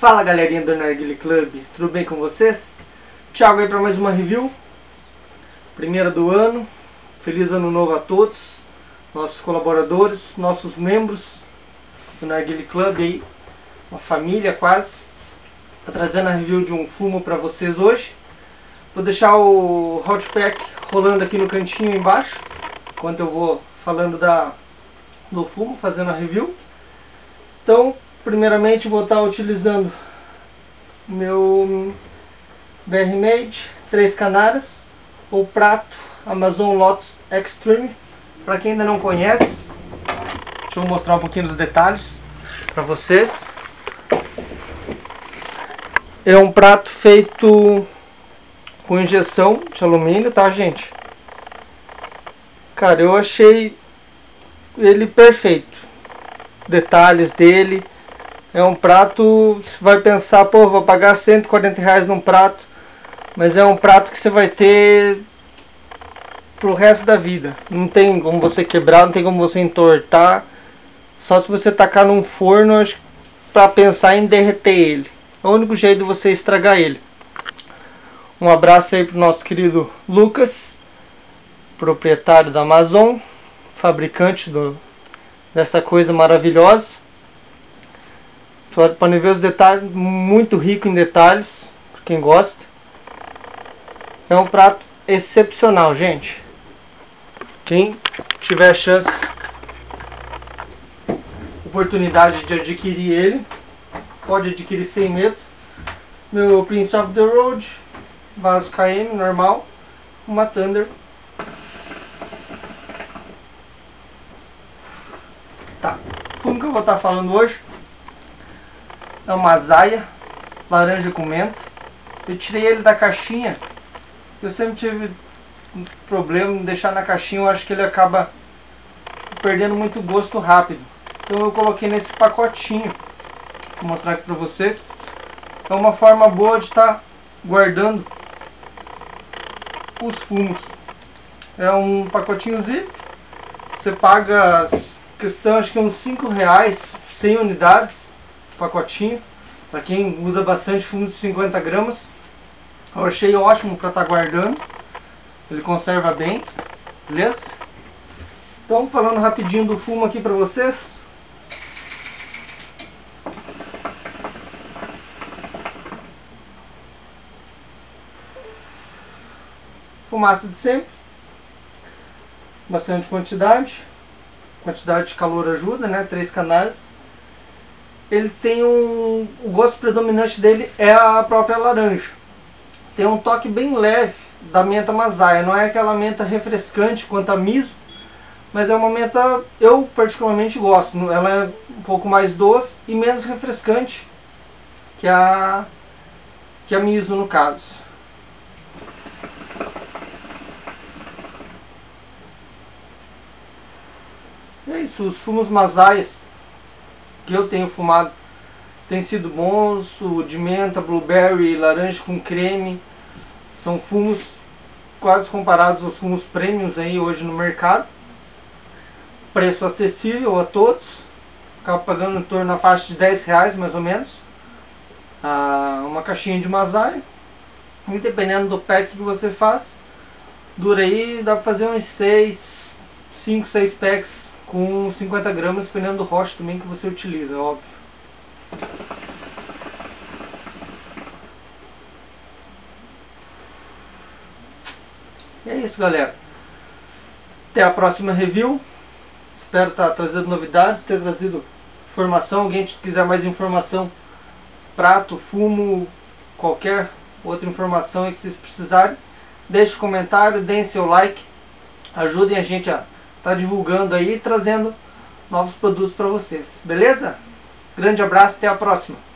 Fala galerinha do Narguile Club, tudo bem com vocês? Thiago aí para mais uma review, primeira do ano, feliz ano novo a todos, nossos colaboradores, nossos membros do Narguile Club aí, uma família quase, tá trazendo a review de um fumo para vocês hoje, vou deixar o hot pack rolando aqui no cantinho embaixo, enquanto eu vou falando da, do fumo, fazendo a review, então primeiramente vou estar utilizando meu BR Made, três canárias, o prato Amazon Lotus Extreme. Para quem ainda não conhece, deixa eu mostrar um pouquinho dos detalhes para vocês. É um prato feito com injeção de alumínio, tá gente? Cara, eu achei ele perfeito. Detalhes dele, é um prato, você vai pensar, pô, vou pagar 140 reais num prato, mas é um prato que você vai ter pro resto da vida. Não tem como você quebrar, não tem como você entortar. Só se você tacar num forno para pensar em derreter ele. É o único jeito de você estragar ele. Um abraço aí pro nosso querido Lucas, proprietário da Amazon, fabricante do, dessa coisa maravilhosa. Podem ver os detalhes, muito rico em detalhes, para quem gosta. É um prato excepcional, gente. Quem tiver chance, oportunidade de adquirir ele, pode adquirir sem medo. Meu Prince of the Road, vaso KM normal, uma Thunder. Tá, como que eu vou estar falando hoje? É uma zaia laranja com menta. Eu tirei ele da caixinha. Eu sempre tive um problema em deixar na caixinha, eu acho que ele acaba perdendo muito gosto rápido. Então eu coloquei nesse pacotinho. Vou mostrar aqui pra vocês. É uma forma boa de estar guardando os fumos. É um pacotinho zip. Você paga questão acho que uns 5 reais, 100 unidades pacotinho. Para quem usa bastante fumo de 50 gramas. Eu achei ótimo para estar tá guardando. Ele conserva bem. Beleza? Então, falando rapidinho do fumo aqui para vocês. Fumaça de sempre. Bastante quantidade. Quantidade de calor ajuda, né? Três canais ele tem um. O gosto predominante dele é a própria laranja. Tem um toque bem leve da menta masaia. Não é aquela menta refrescante quanto a miso, mas é uma menta eu particularmente gosto. Ela é um pouco mais doce e menos refrescante que a que a miso no caso. É isso, os fumos masaias que eu tenho fumado tem sido bons, o de menta, blueberry, laranja com creme, são fumos quase comparados aos fumos premiums aí hoje no mercado. Preço acessível a todos, acaba pagando em torno da faixa de 10 reais mais ou menos. Ah, uma caixinha de Mazai, e dependendo do pack que você faz, dura aí, dá pra fazer uns 6, 5, 6 packs com 50 gramas, dependendo do rocha também que você utiliza, óbvio. E é isso, galera. Até a próxima review. Espero estar trazendo novidades, ter trazido informação. Alguém quiser mais informação, prato, fumo, qualquer outra informação que vocês precisarem, deixe um comentário, deem seu like, ajudem a gente a tá divulgando aí e trazendo novos produtos para vocês. Beleza? Grande abraço, até a próxima.